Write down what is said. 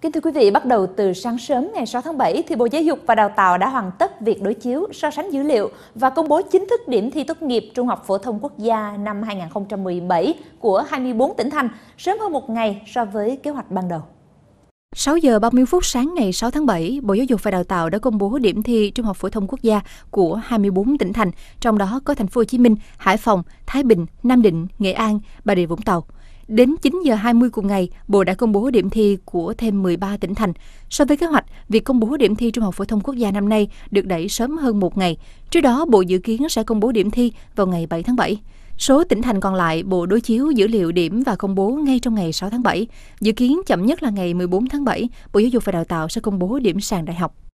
Kính thưa quý vị, bắt đầu từ sáng sớm ngày 6 tháng 7 thì Bộ Giáo dục và Đào tạo đã hoàn tất việc đối chiếu, so sánh dữ liệu và công bố chính thức điểm thi tốt nghiệp Trung học phổ thông quốc gia năm 2017 của 24 tỉnh thành, sớm hơn một ngày so với kế hoạch ban đầu. 6 giờ 30 phút sáng ngày 6 tháng 7, Bộ Giáo dục và Đào tạo đã công bố điểm thi Trung học phổ thông quốc gia của 24 tỉnh thành, trong đó có thành phố Hồ Chí Minh, Hải Phòng, Thái Bình, Nam Định, Nghệ An, Bà Rịa Vũng Tàu. Đến 9 giờ 20 cùng ngày, Bộ đã công bố điểm thi của thêm 13 tỉnh thành. So với kế hoạch, việc công bố điểm thi Trung học phổ thông quốc gia năm nay được đẩy sớm hơn một ngày. Trước đó, Bộ dự kiến sẽ công bố điểm thi vào ngày 7 tháng 7. Số tỉnh thành còn lại, Bộ đối chiếu dữ liệu điểm và công bố ngay trong ngày 6 tháng 7. Dự kiến chậm nhất là ngày 14 tháng 7, Bộ Giáo dục và Đào tạo sẽ công bố điểm sàn đại học.